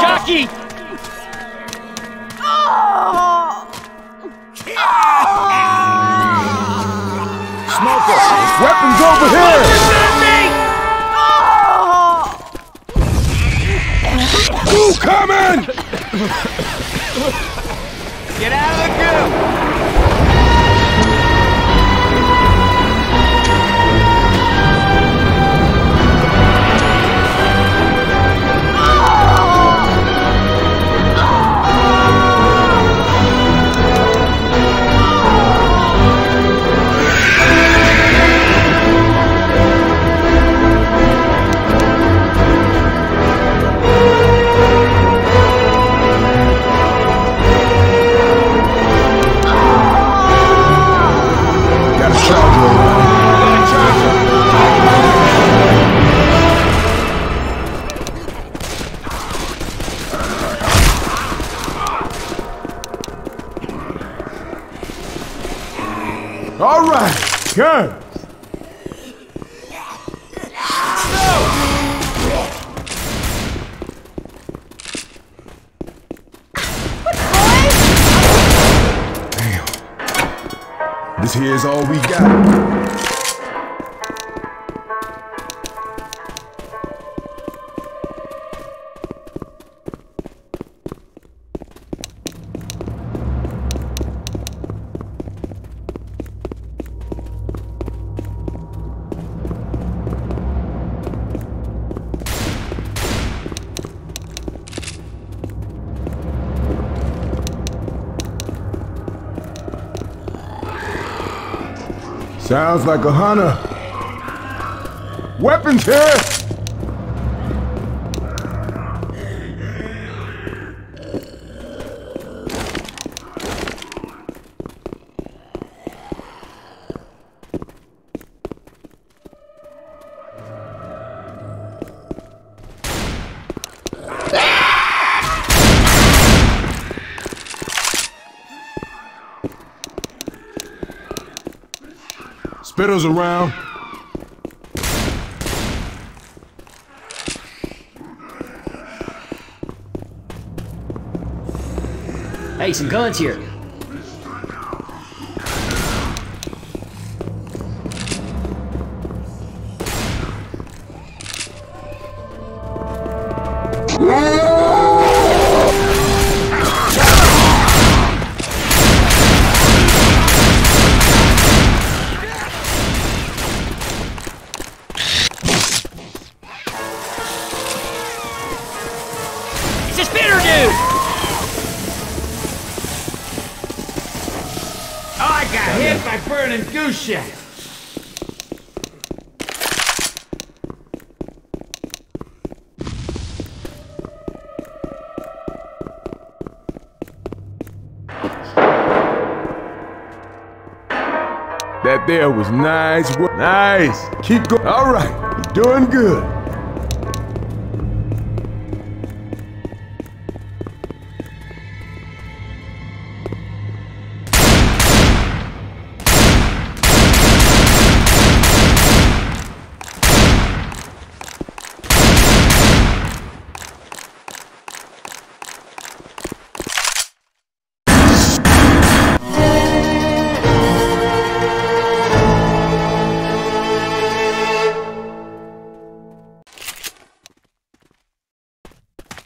Jockey! Smoker, weapons over here! Who coming? Get out of the All right. Damn. This here's all we got. Sounds like a hunter. Weapons here! Ah! Spitters around. Hey, some guns here. By burning goose shit. That there was nice work. Nice. Keep going. All right. You're doing good.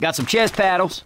Got some chest paddles.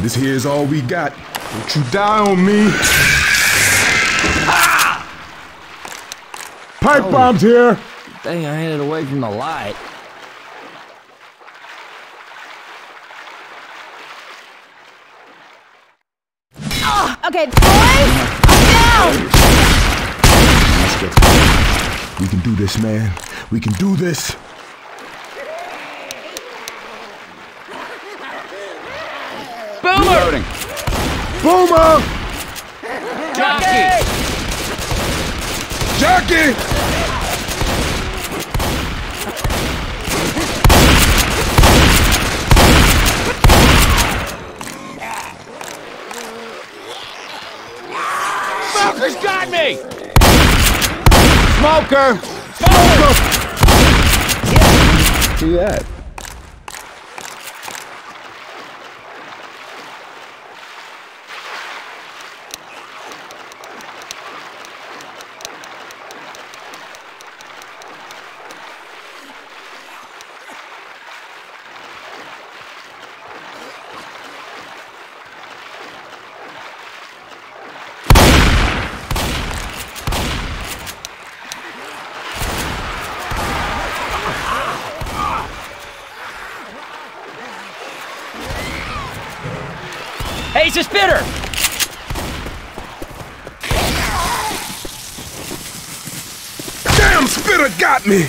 This here's all we got. Don't you die on me. Ah! Pipe oh. bombs here. Dang, I headed away from the light. Ah! Okay, boys, I'm down. We can do this, man. We can do this. Boomer! Boomer! Jockey! Jockey! Smoker's got me! Smoker! Smoker! See that? It's a spitter! Damn spitter got me!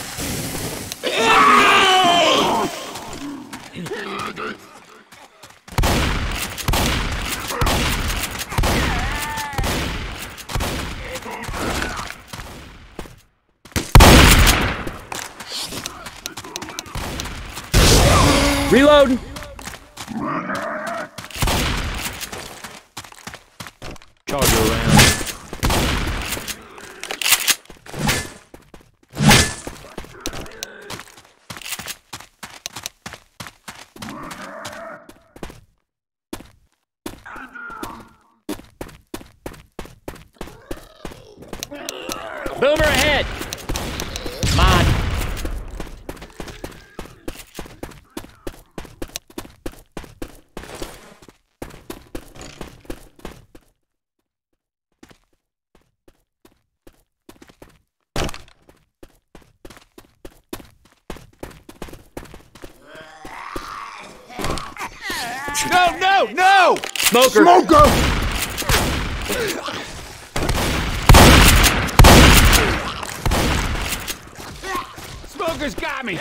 Reloading! Charger around. Boomer ahead! No, no, no! Smoker! Smoker! Smoker's got me!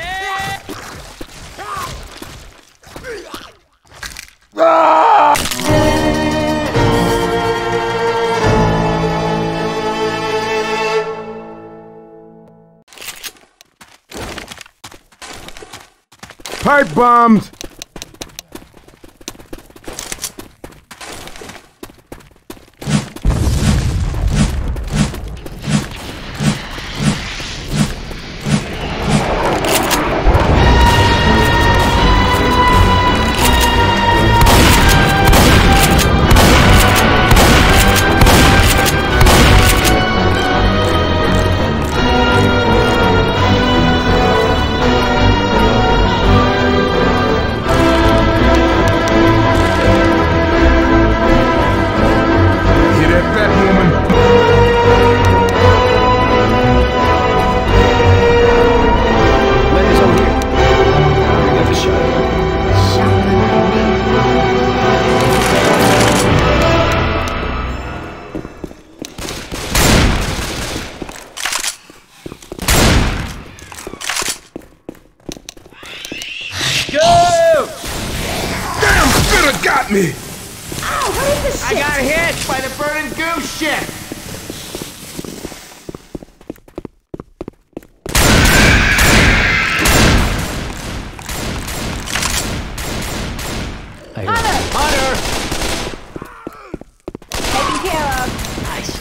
Pipe bombs! Got me! Oh, I got hit by the burning goose ship! Hunter! Taken care of. Nice.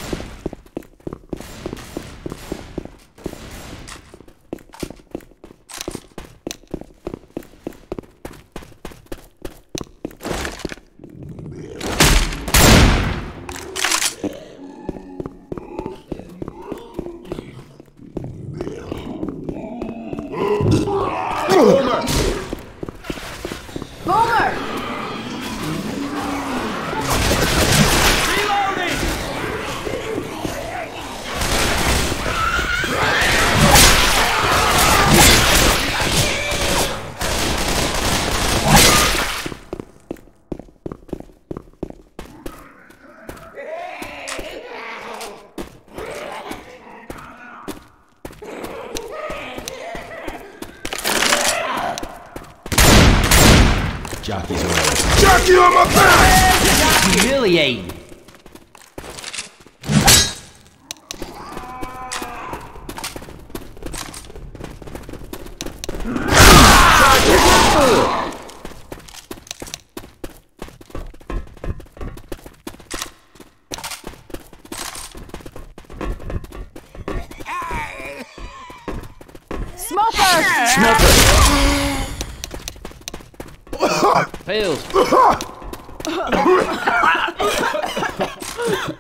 Boomer! Jockey's away. Jockey on my back! Humiliating. Smoker! Fails.